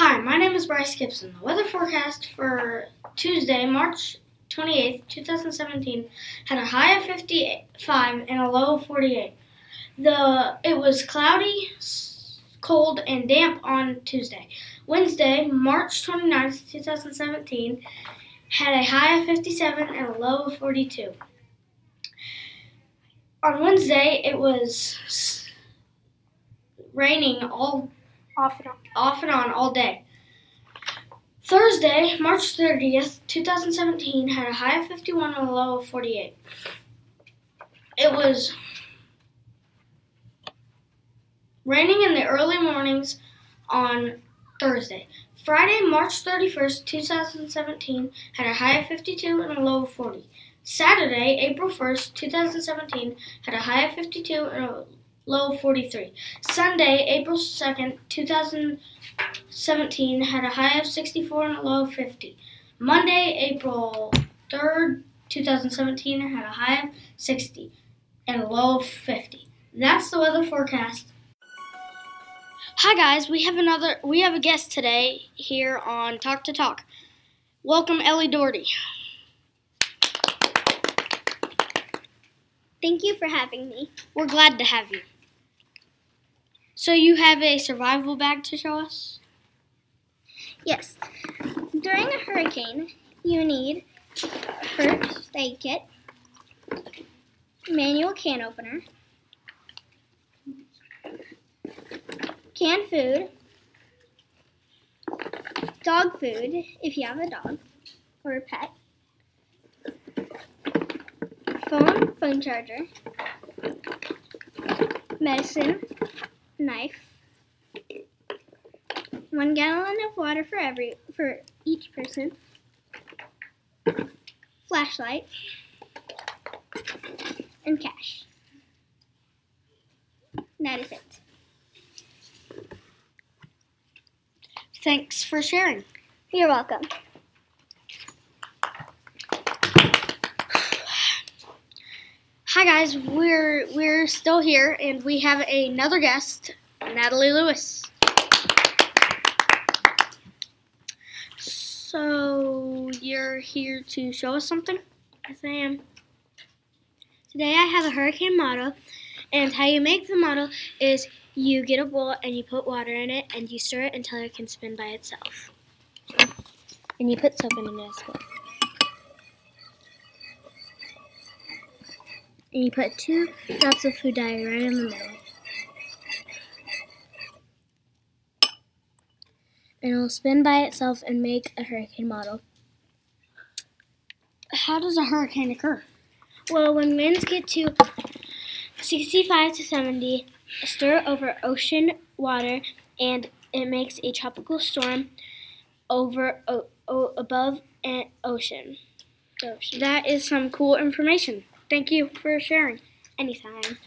Hi, my name is Bryce Gibson. The weather forecast for Tuesday, March 28th, 2017, had a high of 55 and a low of 48. The it was cloudy, cold, and damp on Tuesday. Wednesday, March 29th, 2017, had a high of 57 and a low of 42. On Wednesday, it was raining all off and on. off and on all day. Thursday, March 30th, 2017, had a high of 51 and a low of 48. It was raining in the early mornings on Thursday. Friday, March 31st, 2017, had a high of 52 and a low of 40. Saturday, April 1st, 2017, had a high of 52 and a low 43. Sunday, April 2nd, 2017, had a high of 64 and a low of 50. Monday, April 3rd, 2017, had a high of 60 and a low of 50. That's the weather forecast. Hi guys, we have another we have a guest today here on Talk to Talk. Welcome Ellie Doherty. Thank you for having me. We're glad to have you. So you have a survival bag to show us? Yes. During a hurricane, you need first aid kit, manual can opener, canned food, dog food if you have a dog or a pet, phone, phone charger, medicine, one gallon of water for every for each person, flashlight, and cash. That is it. Thanks for sharing. You're welcome. Hi guys, we're we're still here and we have another guest, Natalie Lewis. So you're here to show us something? Yes, I am. Today I have a hurricane model, and how you make the model is you get a bowl and you put water in it and you stir it until it can spin by itself. And you put soap in it as well. And you put two drops of food dye right in the middle. And it'll spin by itself and make a hurricane model. How does a hurricane occur? Well, when winds get to 65 to 70, stir over ocean water and it makes a tropical storm over o- o- above an ocean. Ocean. That is some cool information. Thank you for sharing. Anytime.